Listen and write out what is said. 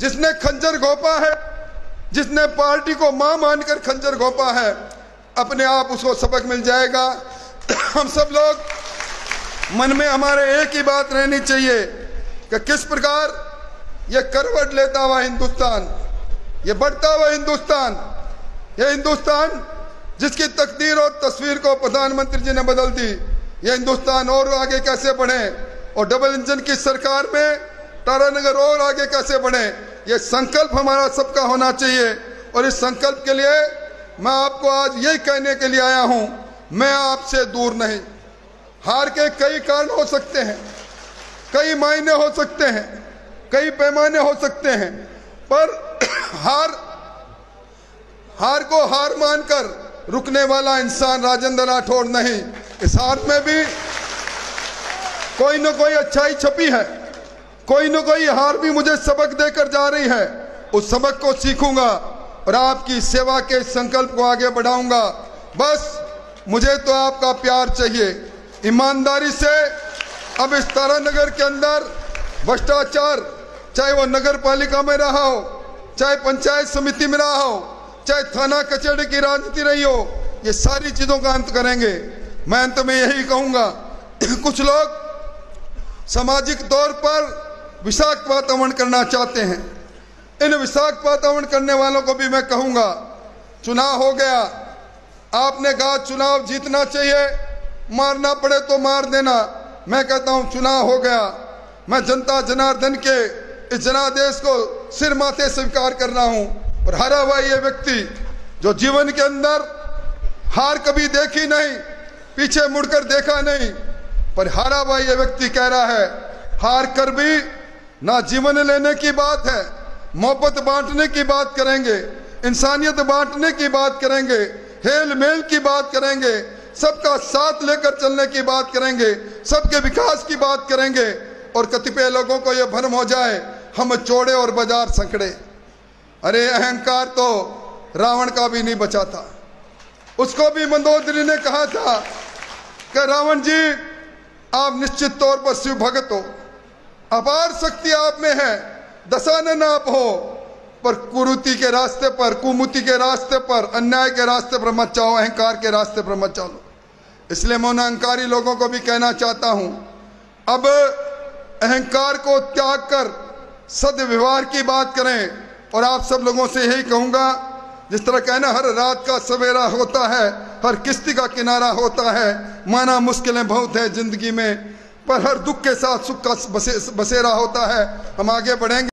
जिसने खंजर घोपा है, जिसने पार्टी को माँ मानकर खंजर घोपा है, अपने आप उसको सबक मिल जाएगा। हम सब लोग मन में हमारे एक ही बात रहनी चाहिए कि किस प्रकार ये करवट लेता हुआ हिंदुस्तान, ये बढ़ता हुआ हिंदुस्तान, ये हिंदुस्तान जिसकी तकदीर और तस्वीर को प्रधानमंत्री जी ने बदल दी, ये हिंदुस्तान और आगे कैसे बढ़े? और डबल इंजन की सरकार में तारानगर और आगे कैसे बढ़े? ये संकल्प हमारा सबका होना चाहिए। और इस संकल्प के लिए मैं आपको आज यही कहने के लिए आया हूँ, मैं आपसे दूर नहीं। हार के कई कारण हो सकते हैं, कई मायने हो सकते हैं, कई पैमाने हो सकते हैं, पर हार हार को हार मानकर रुकने वाला इंसान राजेंद्र राठौड़ नहीं। इस हार में भी कोई ना कोई अच्छाई छपी है। कोई ना कोई हार भी मुझे सबक देकर जा रही है। उस सबक को सीखूँगा और आपकी सेवा के संकल्प को आगे बढ़ाऊँगा। बस मुझे तो आपका प्यार चाहिए। ईमानदारी से अब इस तारानगर के अंदर भ्रष्टाचार, चाहे वो नगर पालिका में रहा हो, चाहे पंचायत समिति में रहा हो, चाहे थाना कचहरी की राजनीति रही हो, ये सारी चीज़ों का अंत करेंगे। मैं अंत में यही कहूँगा, कुछ लोग सामाजिक तौर पर विषाक्त वातावरण करना चाहते हैं। इन विषाक्त वातावरण करने वालों को भी मैं कहूँगा, चुनाव हो गया। आपने कहा चुनाव जीतना चाहिए, मारना पड़े तो मार देना। मैं कहता हूँ चुनाव हो गया। मैं जनता जनार्दन के, इस जनादेश को सिर माथे स्वीकार कर रहा हूँ। और हरा हुआ ये व्यक्ति, जो जीवन के अंदर हार कभी देखी नहीं, पीछे मुड़कर देखा नहीं, पर हारा हुआ ये व्यक्ति कह रहा है, हार कर भी ना जीवन लेने की बात है, मोहब्बत बांटने की बात करेंगे, इंसानियत बांटने की बात करेंगे हेल मेल की बात करेंगे, सबका साथ लेकर चलने की बात करेंगे, सबके विकास की बात करेंगे, और कतिपय लोगों को यह भ्रम हो जाए, हम चौड़े और बाज़ार संकड़े। अरे अहंकार तो रावण का भी नहीं बचा था। उसको भी मंदोदरी ने कहा था कि रावण जी, आप निश्चित तौर पर शिव भगत हो। अपार शक्ति आप में है। दशानन आप हो। पर कुरुति के रास्ते पर, कुमुति के रास्ते पर, अन्याय के रास्ते पर मत जाओ, अहंकार के रास्ते पर मत चलो। इसलिए मैं उन अहंकारी लोगों को भी कहना चाहता हूँ, अब अहंकार को त्याग कर सदव्यवहार की बात करें, और आप सब लोगों से यही कहूँगा, जिस तरह कहना हर रात का सवेरा होता है, हर किस्ती का किनारा होता है, माना मुश्किलें बहुत है ज़िंदगी में पर हर दुख के साथ सुख का बसे, बसेरा होता है। हम आगे बढ़ेंगे।